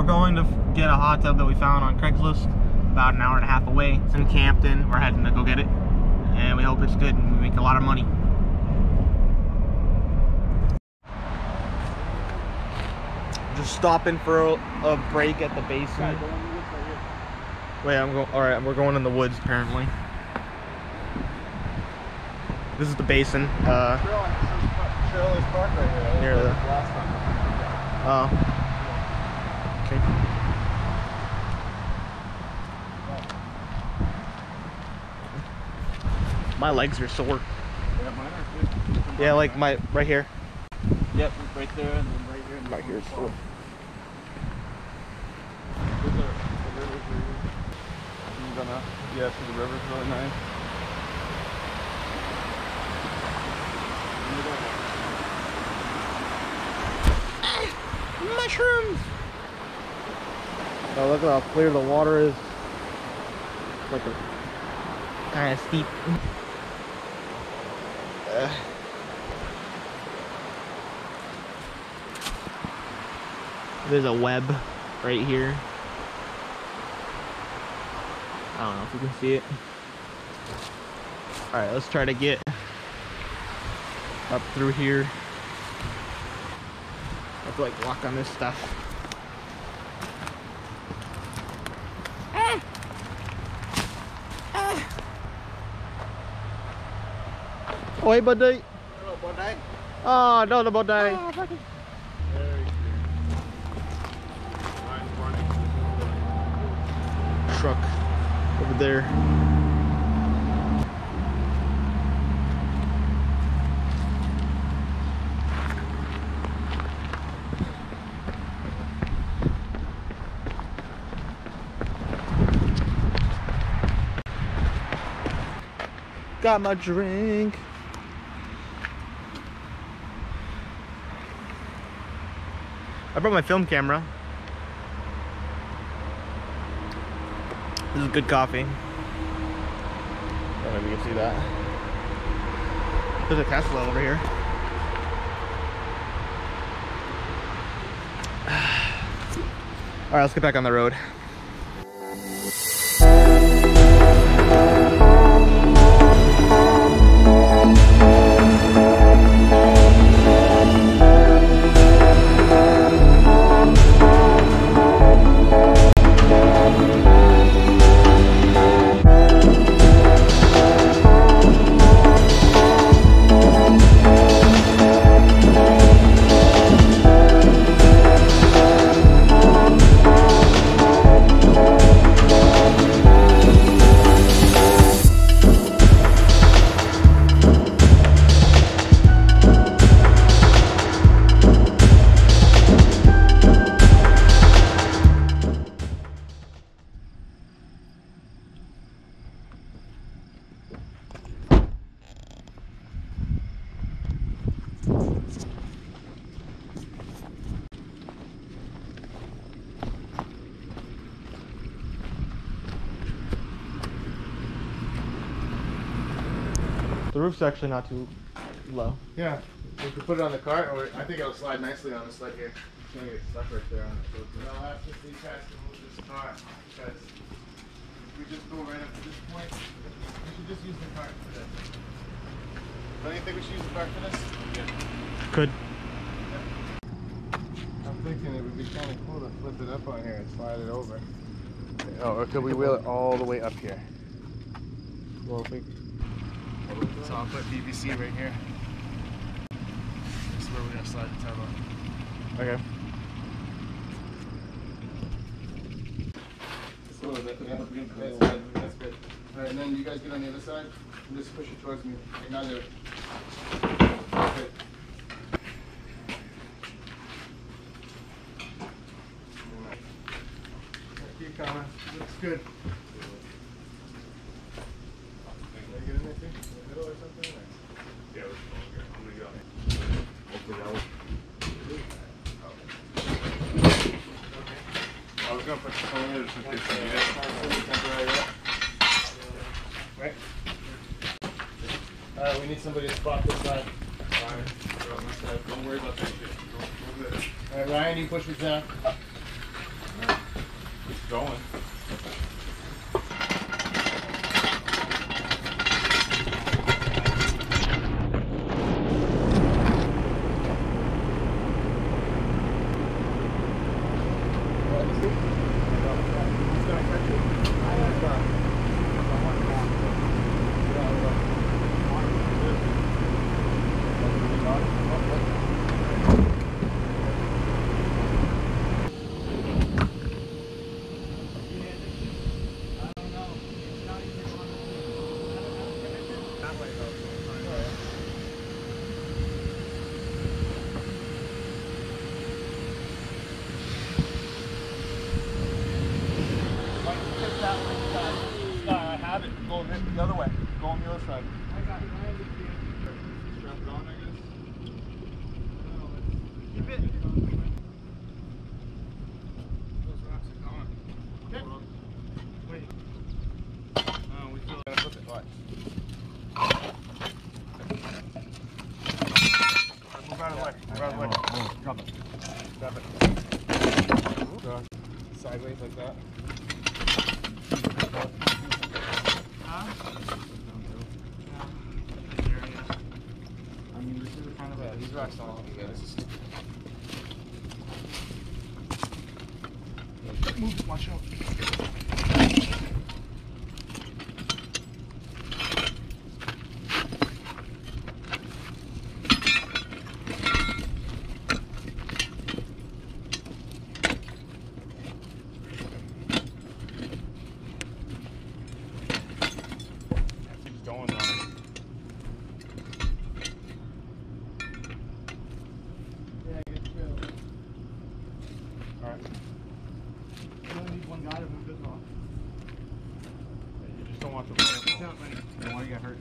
we're going to get a hot tub that we found on Craigslist about an hour and a half away. It's in Campton. We're heading to go get it. And we hope it's good and we make a lot of money. Just stopping for a, a break at the basin. Wait, I'm going. All right, we're going in the woods apparently. This is the basin. Uh, Trailer's Park right here. Near the- oh. My legs are sore. Yeah, mine are good. Yeah, like my right here. Yep, right there and then right here. And Right here is sore. There's a, the river's right here. I'm gonna, yeah, so the river's really nice. Mushrooms. Oh, look at how clear the water is. Like a kind of steep. There's a web right here. I don't know if you can see it. All right, let's try to get up through here. I have to like walk on this stuff. Oi, buddy. Hello, buddy. Oh, no, the buddy. Very good. Truck over there. Got my drink. I brought my film camera. This is good coffee. I don't know if you can see that. There's a Tesla over here. All right, let's get back on the road. The roof's actually not too low. Yeah, we could put it on the cart, or I think it'll slide nicely on the sled here. It's gonna get stuck right there on it. So I'll have to these guys to move this cart because if we just go right up to this point, we should just use the cart for this. Don't you think we should use the cart for this? Yeah. Could. I'm thinking it would be kind of cool to flip it up on here and slide it over. Oh, or could we wheel it all the way up here? Well, if we, So I'll put PVC right here. This is where we're gonna slide the turbo. okay. Just a little bit. Yeah, that's good. That's good. All right, and then you guys get on the other side and just push it towards me. Right now there. Good. Keep coming. Looks good. Can I get in there too? In the middle or something? or- Yeah, I'm gonna go. I was gonna put the phone in just in case I need it. Right? Uh, we need somebody to spot this side. Don't worry about that shit. Don't- don't do that. Alright, Ryan, you push me down. going. I have it. Going the other way. Go on the other side. Move out of the way. Move out of the way. Drop it. Drop it. Go Sideways like that. I mean, this is kind of Yeah, these rocks don't look good. Move, watch out. keeps going on. Alright. You only need one guy to move this off. You just don't want the waterfall. Don't want to get hurt.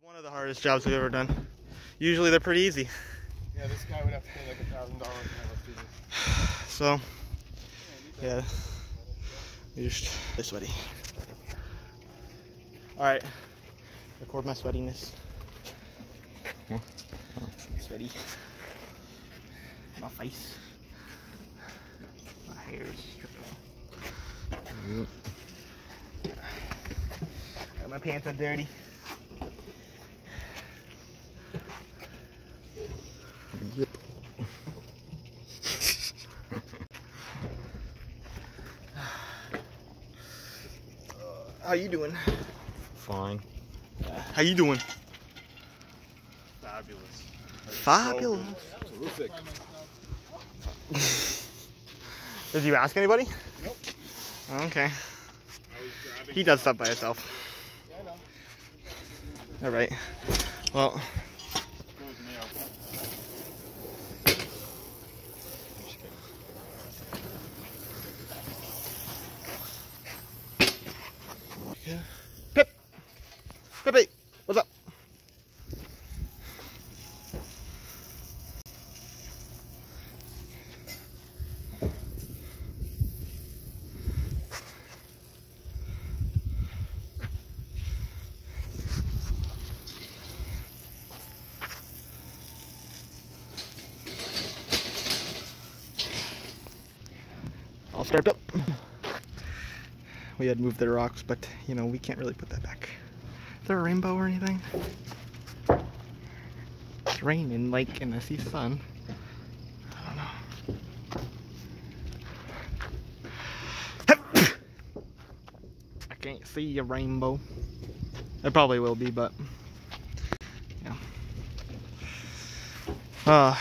One of the hardest jobs we've ever done. Usually they're pretty easy. Yeah, this guy would have to pay like a thousand dollars to have us do. So, yeah, you're just this sweaty. All right, record my sweatiness. Sweaty. My face. My hair is dripping. Got my pants are dirty. Yep. How you doing? Fine. How you doing? Fabulous. Fabulous. Terrific. Did you ask anybody? Okay. He does stuff by himself. All right. Well. Pip. Pippi, what's up? All up. We had moved the rocks, but you know, we can't really put that back. Is there a rainbow or anything? It's raining like and I see sun. I don't know. I can't see a rainbow. There probably will be, but yeah. Uh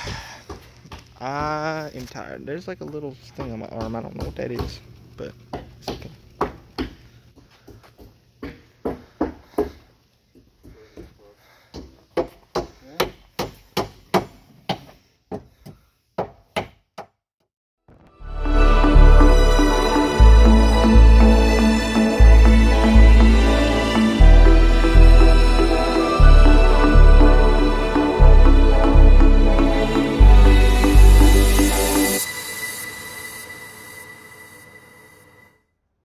I am tired. There's like a little thing on my arm. I don't know what that is, but